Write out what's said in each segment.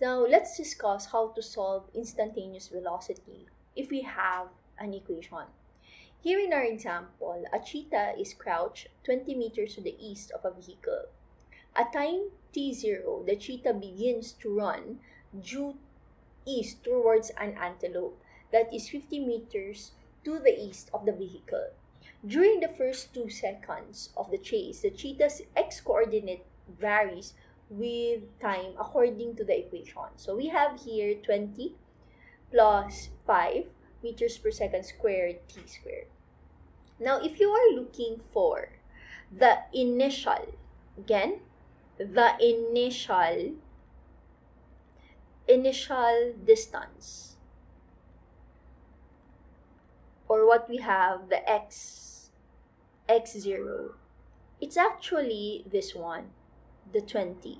Now, let's discuss how to solve instantaneous velocity if we have an equation. Here in our example, a cheetah is crouched 20 meters to the east of a vehicle. At time t0, the cheetah begins to run due east towards an antelope that is 50 meters to the east of the vehicle. During the first two seconds of the chase, the cheetah's x coordinate varies with time according to the equation. So we have here 20 plus 5 meters per second squared t squared. Now, if you are looking for the initial, again, the initial, initial distance, or what we have, the x, x0, it's actually this one, the 20.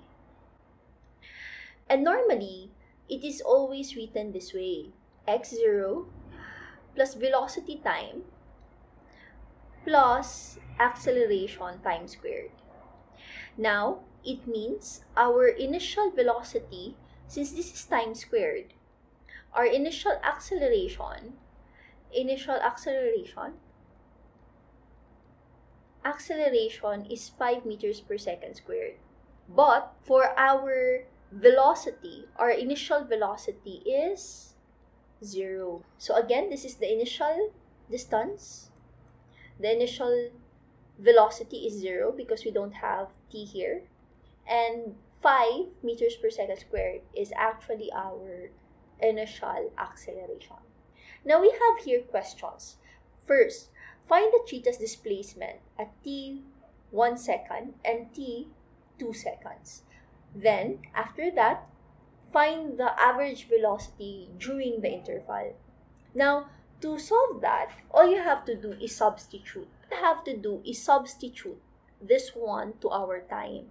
And normally, it is always written this way, x0 plus velocity time plus acceleration time squared. Now, it means our initial velocity, since this is time squared, our initial acceleration, initial acceleration, acceleration is 5 meters per second squared. But for our velocity, our initial velocity is 0. So again, this is the initial distance the initial velocity is zero because we don't have t here. And 5 meters per second squared is actually our initial acceleration. Now we have here questions. First, find the cheetah's displacement at t 1 second and t 2 seconds. Then, after that, find the average velocity during the interval. Now, to solve that, all you have to do is substitute. What you have to do is substitute this one to our time.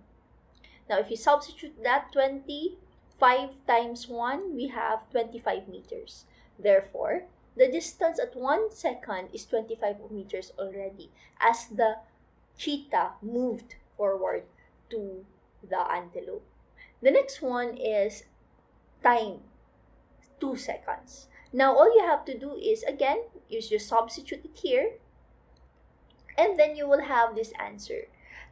Now, if you substitute that 25 times 1, we have 25 meters. Therefore, the distance at 1 second is 25 meters already as the cheetah moved forward to the antelope. The next one is time, 2 seconds. Now, all you have to do is, again, you just substitute it here, and then you will have this answer.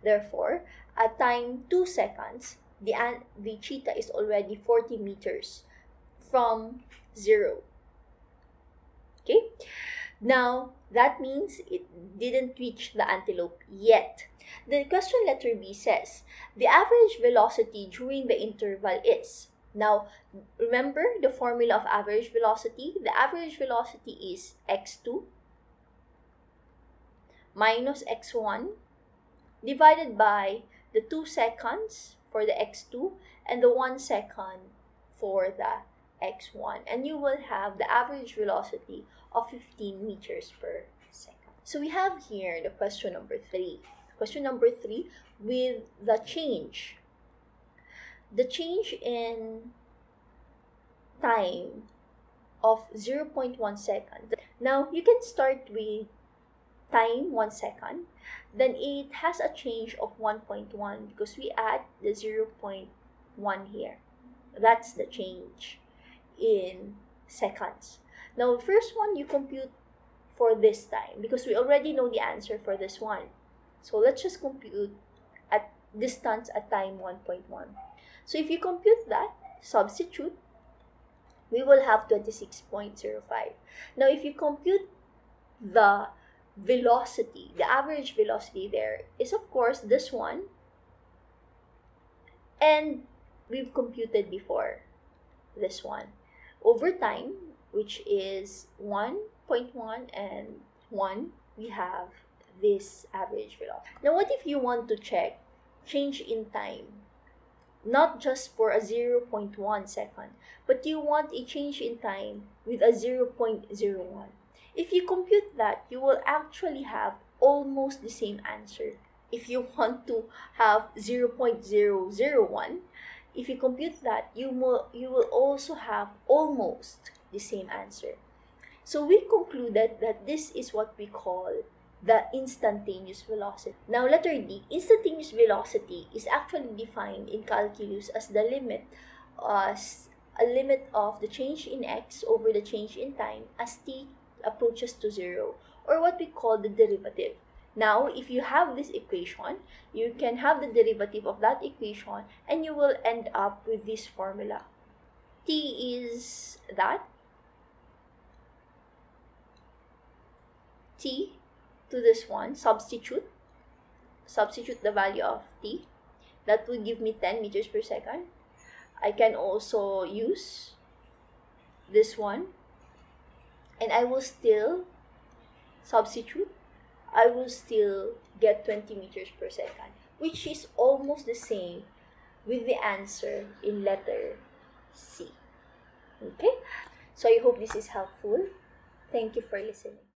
Therefore, at time 2 seconds, the, the cheetah is already 40 meters from 0. Okay? Now, that means it didn't reach the antelope yet. The question letter B says, the average velocity during the interval is now, remember the formula of average velocity? The average velocity is x2 minus x1 divided by the 2 seconds for the x2 and the 1 second for the x1 and you will have the average velocity of 15 meters per second. So we have here the question number 3. Question number 3 with the change the change in time of 0.1 second. Now, you can start with time 1 second. Then it has a change of 1.1 because we add the 0.1 here. That's the change in seconds. Now, first one you compute for this time because we already know the answer for this one. So let's just compute at distance at time 1.1. So if you compute that, substitute, we will have 26.05. Now, if you compute the velocity, the average velocity there is of course this one. And we've computed before this one. Over time, which is 1.1 and 1, we have this average velocity. Now, what if you want to check change in time not just for a 0.1 second, but you want a change in time with a 0.01. If you compute that, you will actually have almost the same answer. If you want to have 0.001, if you compute that, you will, you will also have almost the same answer. So we concluded that this is what we call the instantaneous velocity. Now, letter D, instantaneous velocity is actually defined in calculus as the limit as a limit of the change in x over the change in time as t approaches to 0 or what we call the derivative. Now, if you have this equation, you can have the derivative of that equation and you will end up with this formula. T is that. T to this one, substitute. Substitute the value of T. That will give me 10 meters per second. I can also use this one and I will still substitute I will still get 20 meters per second which is almost the same with the answer in letter C okay so I hope this is helpful thank you for listening